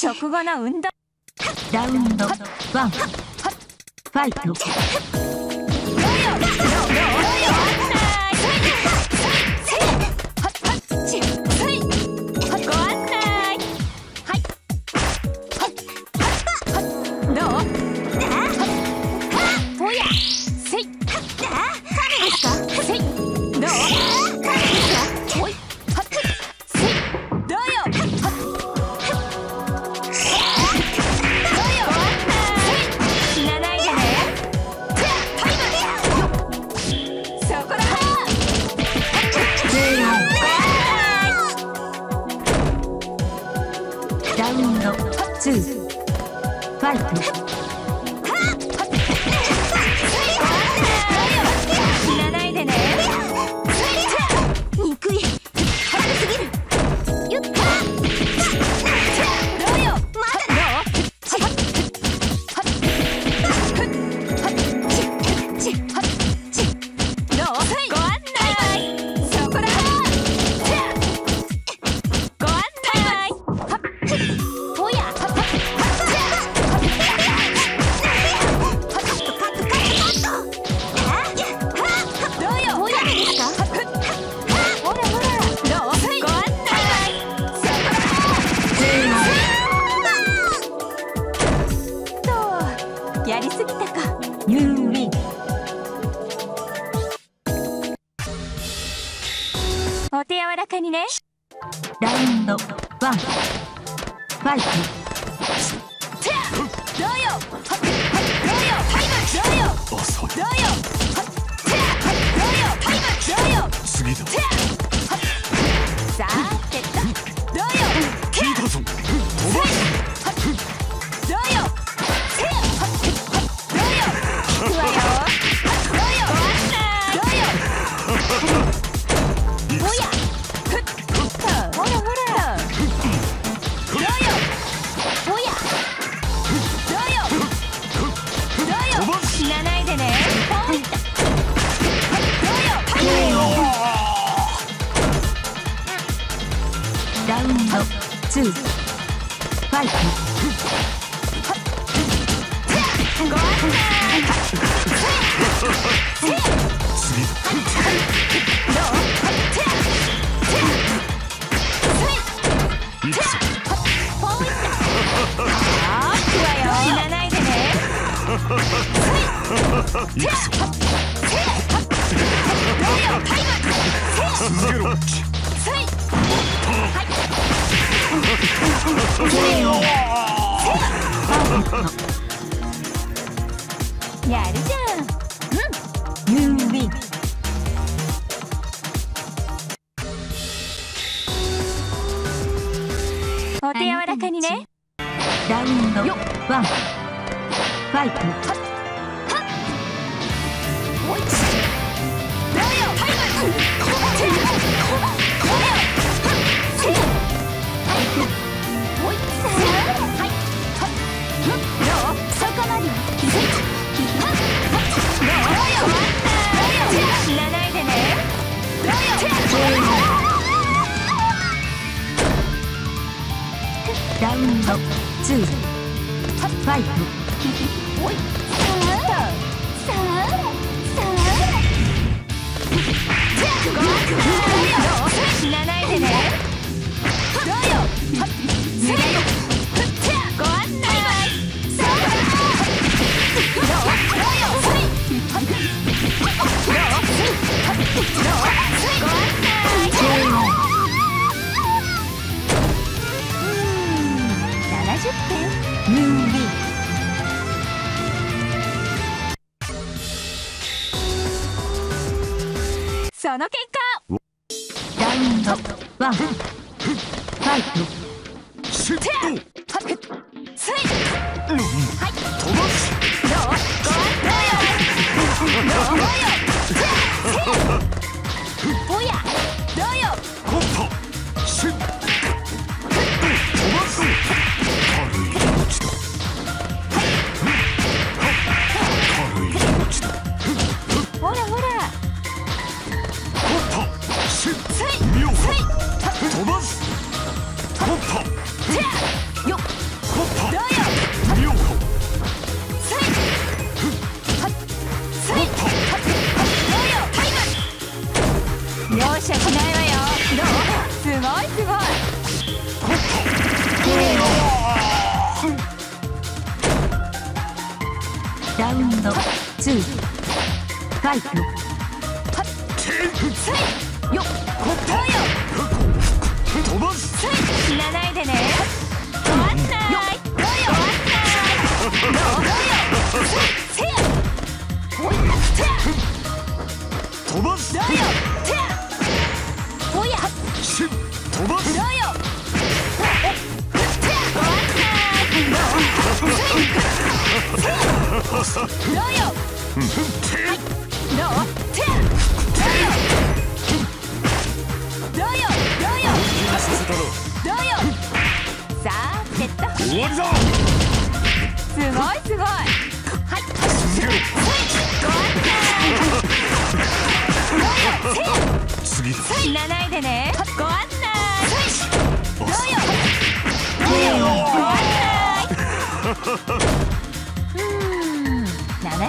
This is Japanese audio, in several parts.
食後の運動。ラウンド。ワン。ファイト。two. ツおい。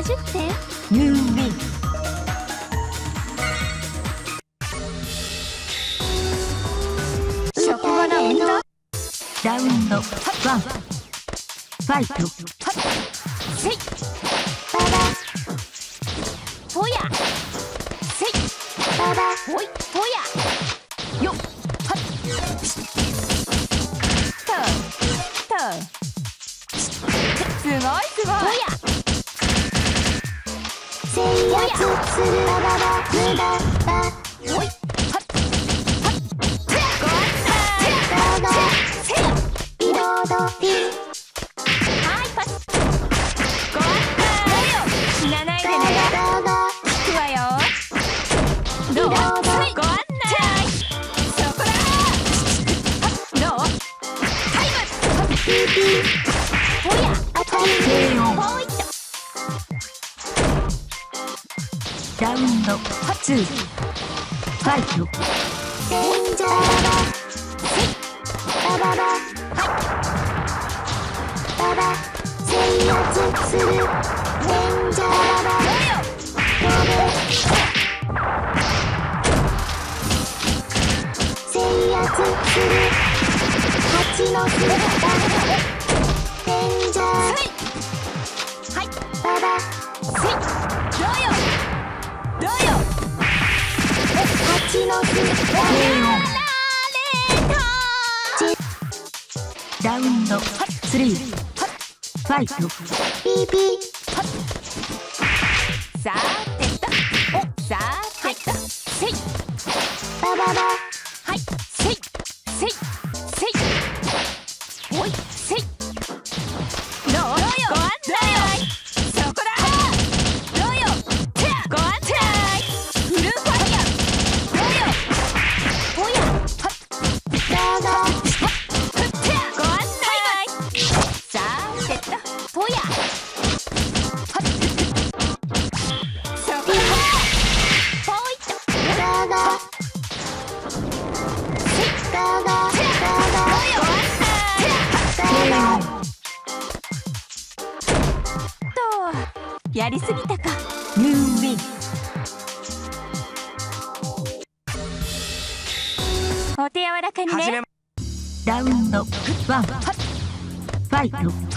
70点 You win! ラウンド。ンファイト。せい Oh yeah! ンド初ファイト戦場だバババババ制圧する戦ーだ制圧する。蜂の姿天ーちー巣ラウンド。3ファイト PP right, Luke.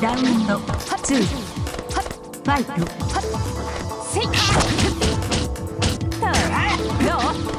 ラウンド2ファイトセイカーどう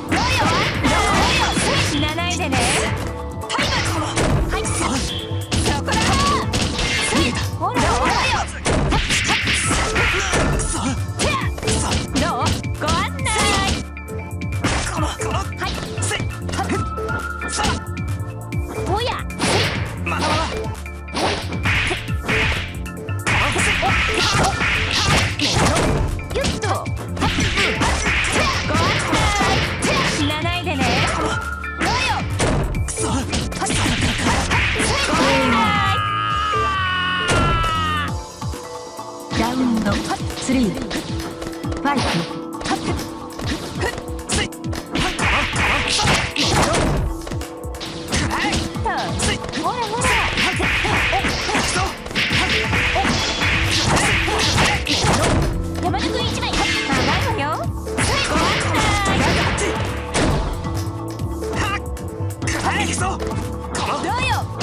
行くぞどうよ。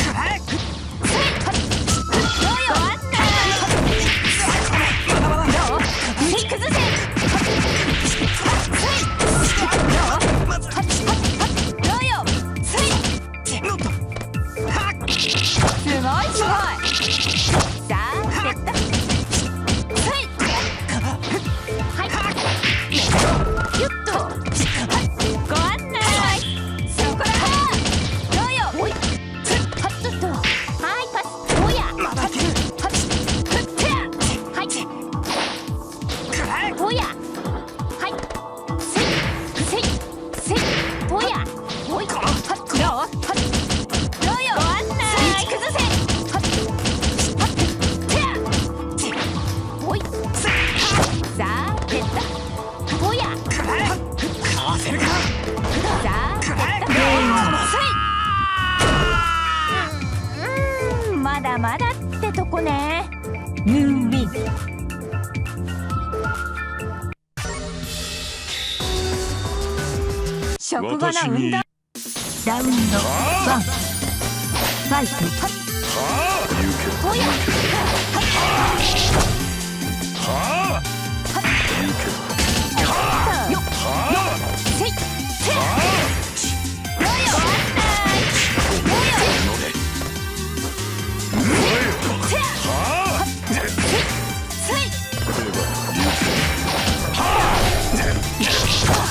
食がなうんだ。ラウンドワン。ファイト。おやは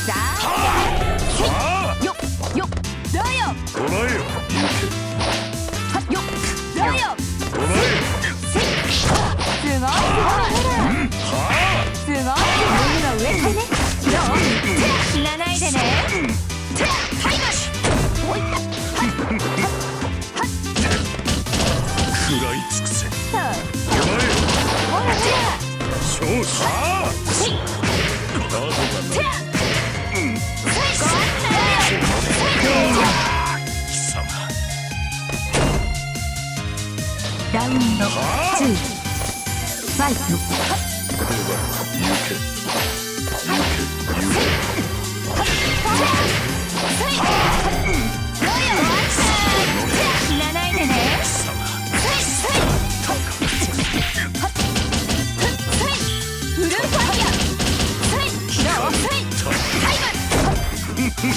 さあ two, fight.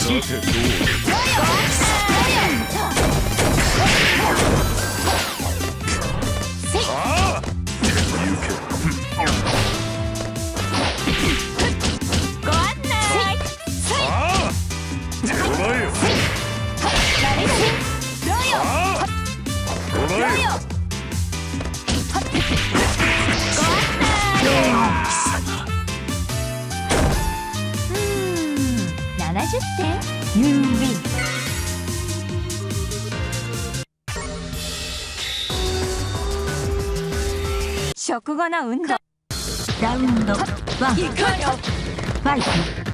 Look at ラウンド1ファイト。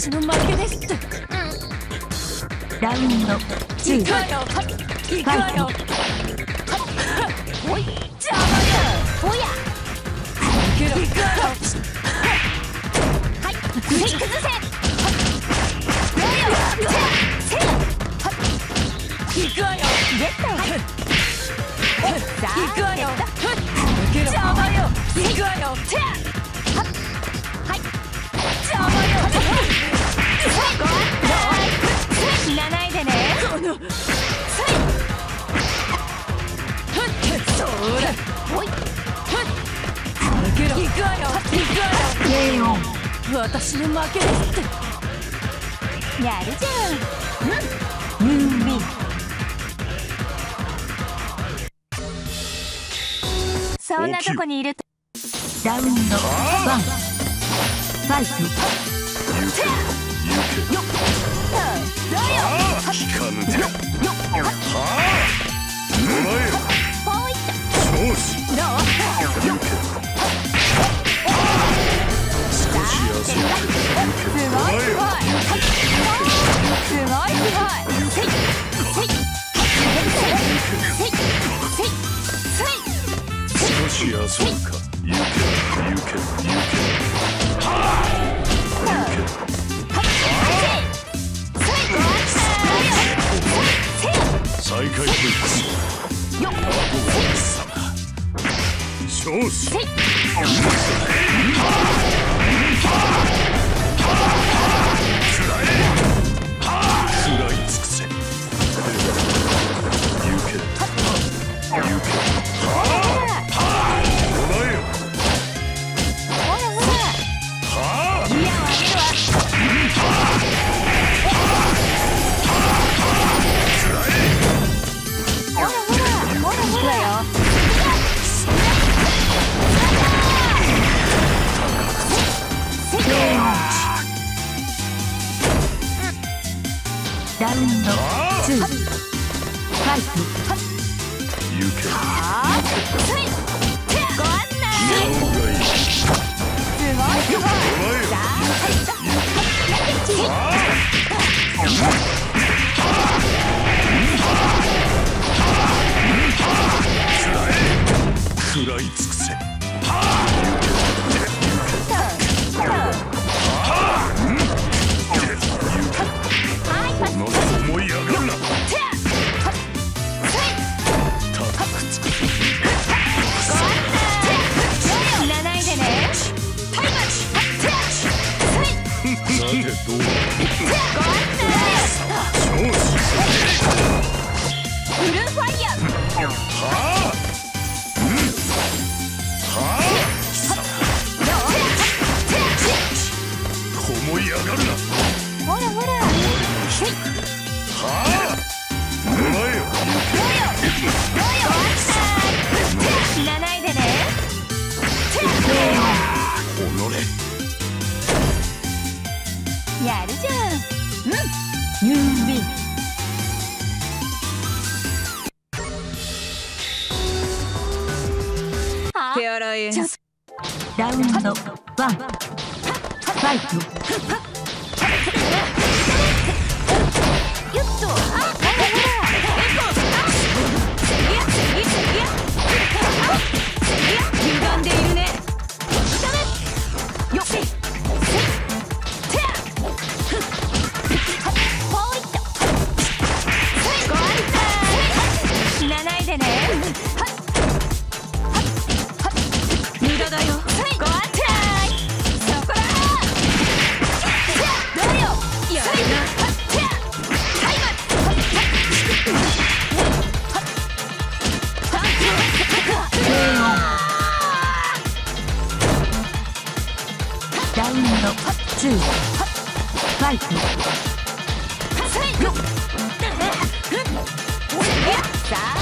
私の負けです。ラン10ファイト。やるじゃん。うん。ムービーそん。なとこにいるとダウンド1ファイトよっよっすごいすごい勝負ツーワイプさあ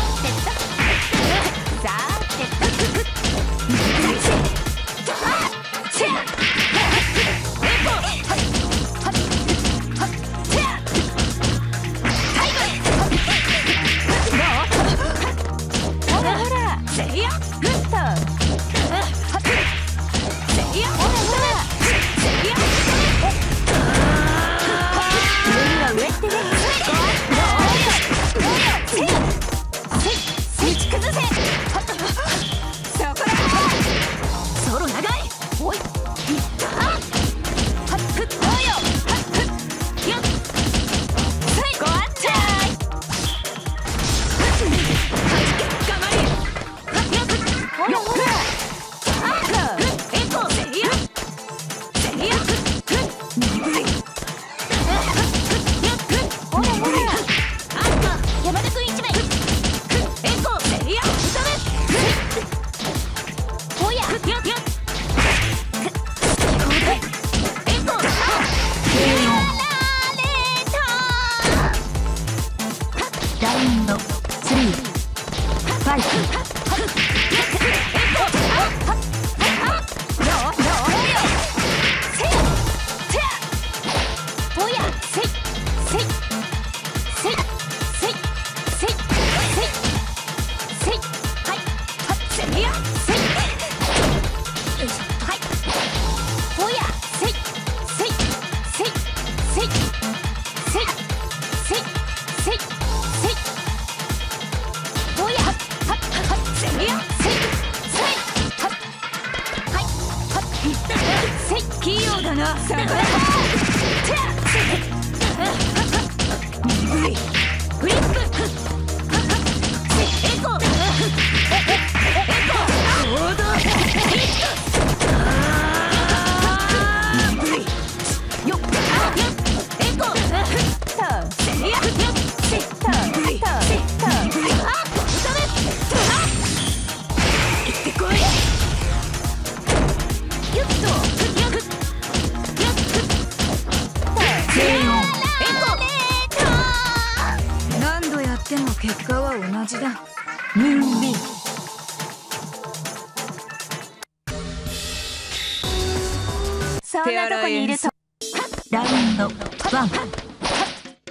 ワン。フ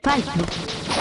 ァイト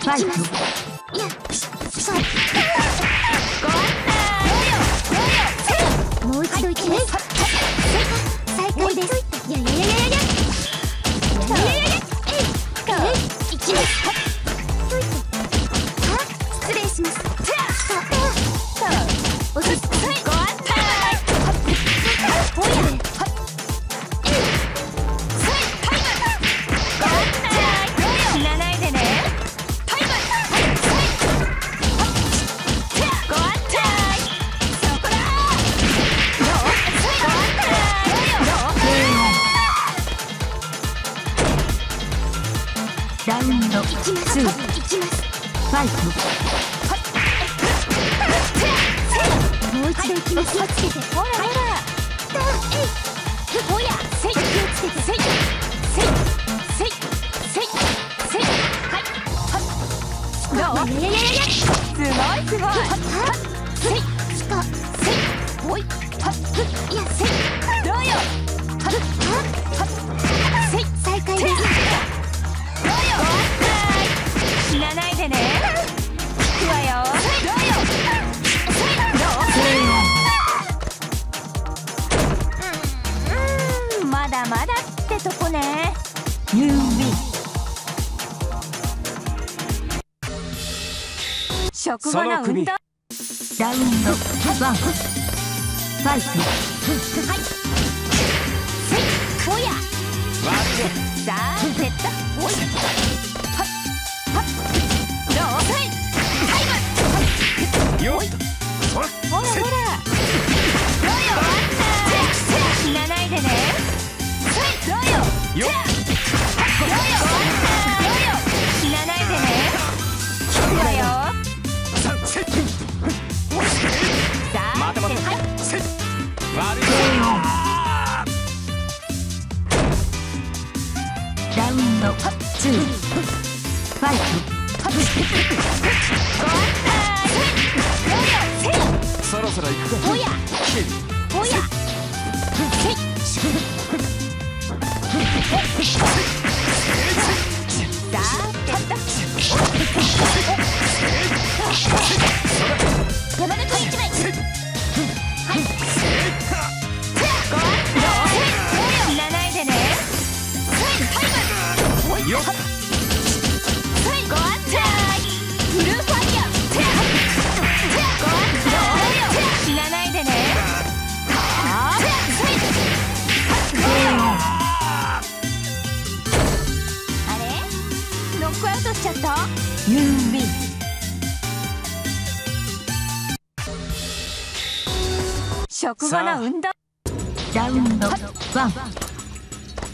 ファイト。その首ダウンドワンファイトはいせおやさあおいらないでねよっ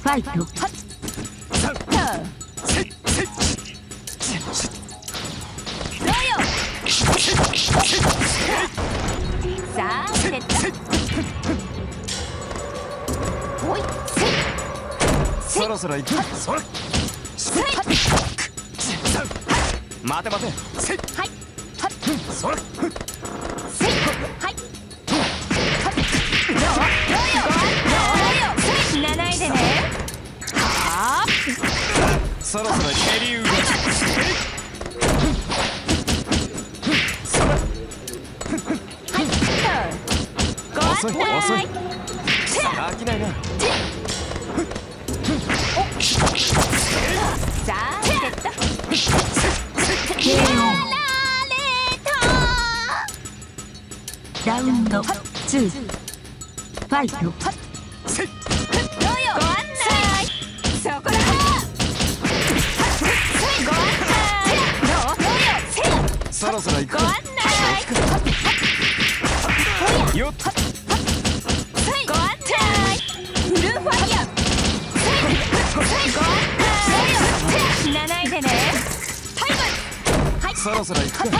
ァイトそろそろ蹴り動きご案遅い遅い飽きないなさあセット KO やられたラウンドツー。ファイト。パ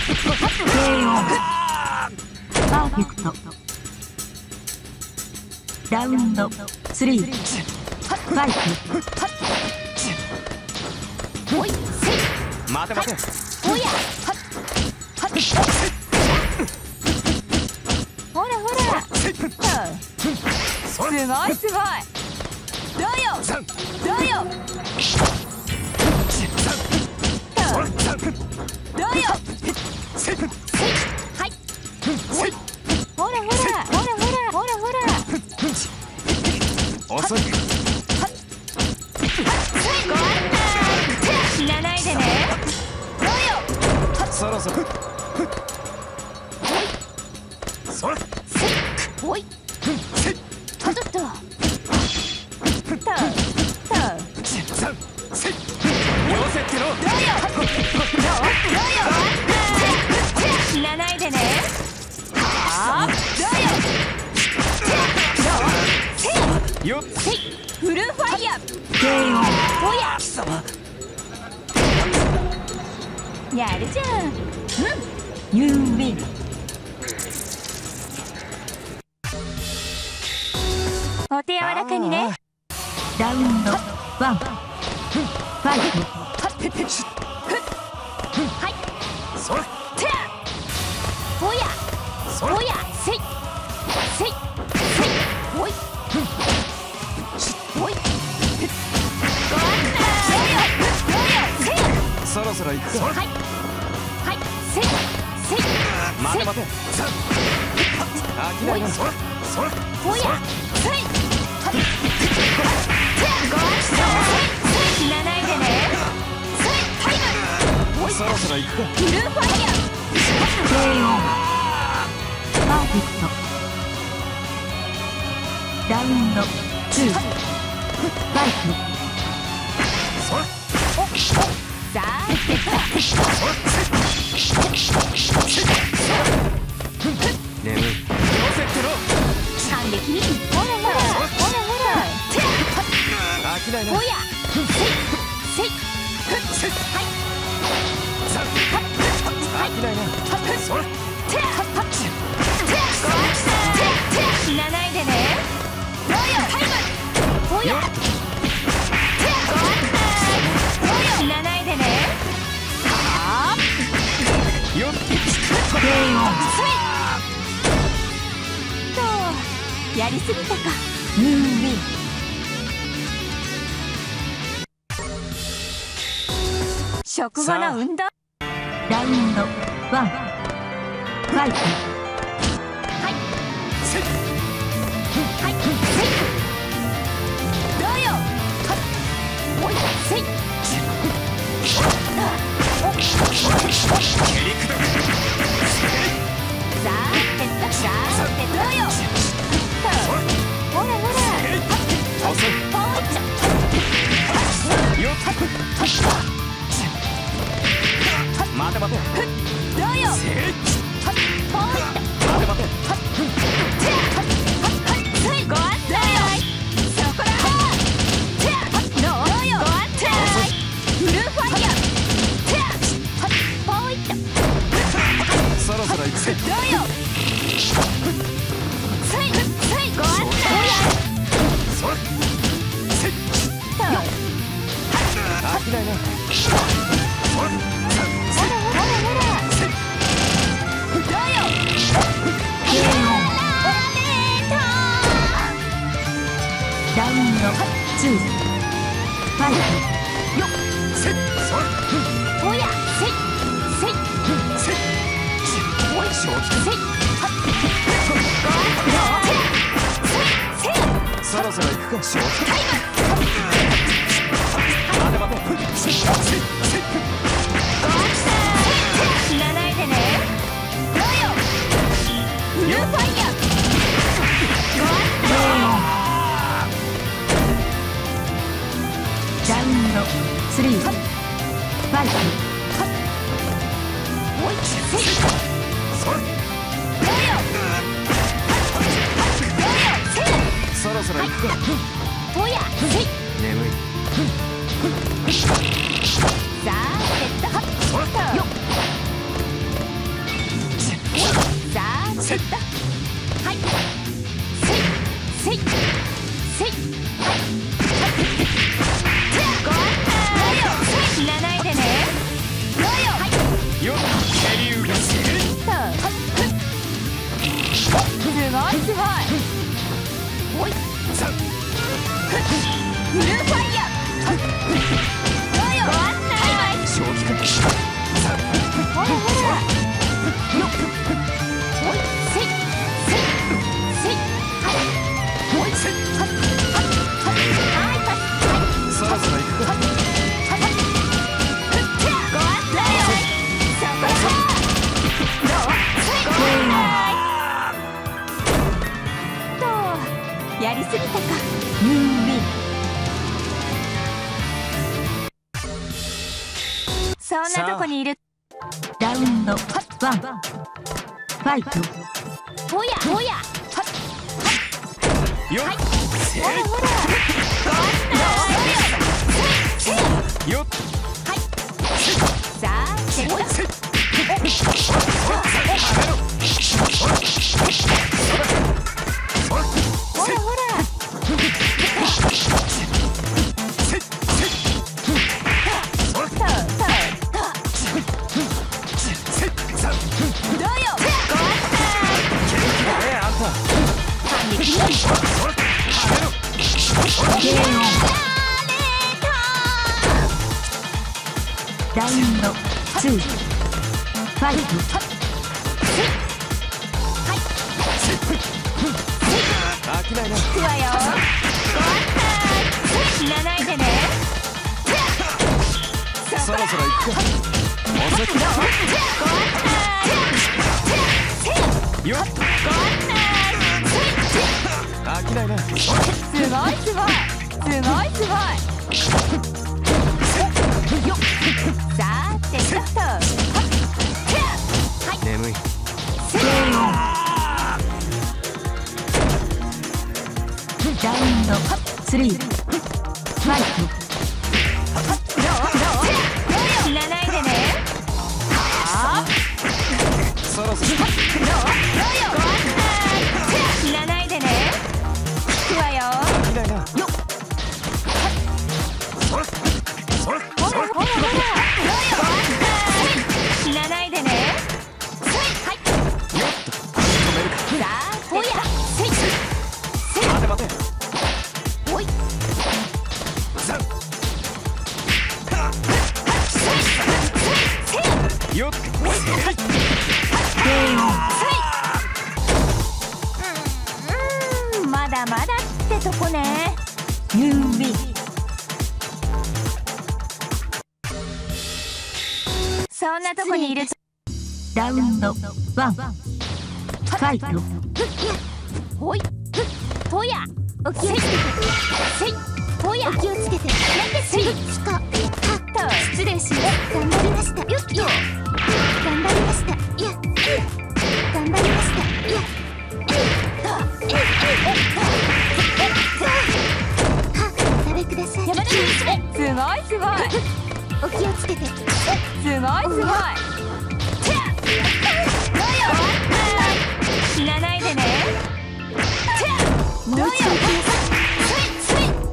ーフェクトラウンドスリーファイトほいせい待て。待ておやはっはっほらほらすごいすごいどうよどうよどうよはい。ほらほら。ほらほら。ほらほら。遅いご案内死なないでねどうよそろそろそれおやせいせいせいおいおいごいそろそろ行くか。はいはいせいせい待て待て三飽きないそれそれおやせいはっご案内死なないでねせいタイムそろそろ行くかフルファイヤーフェクトラウンドツーファイそれさあ眠い寄せてろ反撃にほらほらほらほらて飽きないなおやせいせいせいはい三飽きないはっはってご安心て死なないでね。ロイヤルタイムおや。死なないでね。はあよっとやりすぎたか。ムーンウィ食後の運動。ラウンド1ファイト。はい。待て待てどうよ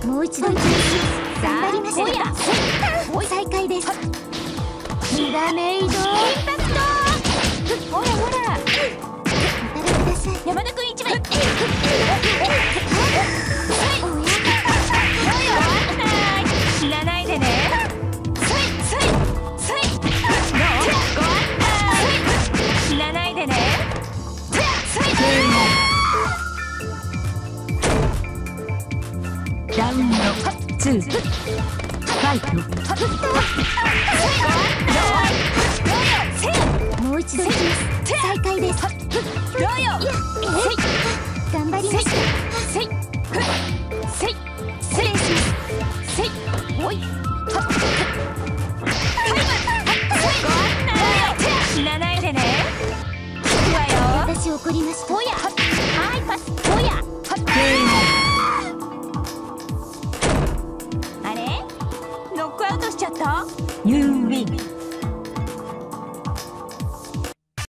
もう一度。頑張りまし再開ですミラメイドインパクトほらほらおたべください山田君一枚もう。一度